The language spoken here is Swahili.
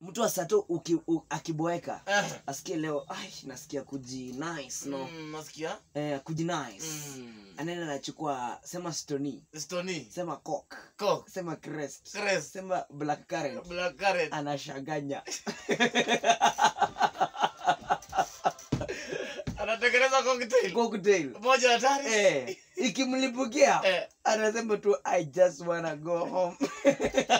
mtu asato uki, u, akiboeka Eh. asikie leo ai nasikia kuji nice no. Mm, nasikia? Eh, kuji nice. Mm. anaenda anachukua sema stony stony sema cock cock sema crest. Crest. Sema black current. Black current. Anashaganya. Anatengeneza cocktail. Cocktail. Moja hatari eh, ikimlipukia Eh. anasema tu i just wanna go home.